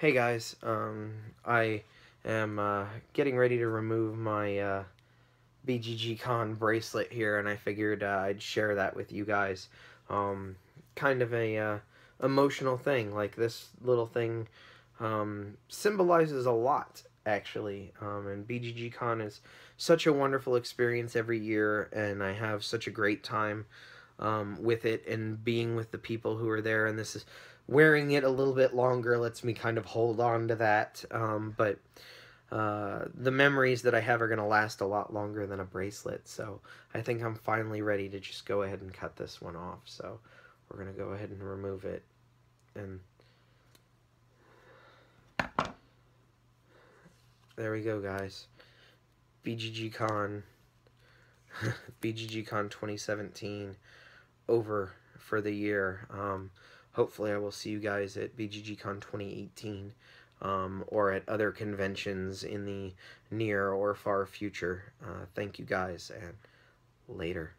Hey guys, um, I am uh, getting ready to remove my uh, BGG Con bracelet here, and I figured uh, I'd share that with you guys. Um, kind of a uh, emotional thing, like this little thing um, symbolizes a lot, actually. Um, and BGG Con is such a wonderful experience every year, and I have such a great time um, with it and being with the people who are there. And this is wearing it a little bit longer lets me kind of hold on to that. Um, but uh, the memories that I have are going to last a lot longer than a bracelet. So I think I'm finally ready to just go ahead and cut this one off. So we're going to go ahead and remove it. And there we go, guys. BGG Con. BGG Con 2017 over for the year. Um, hopefully I will see you guys at BGGCon 2018 um, or at other conventions in the near or far future. Uh, thank you guys and later.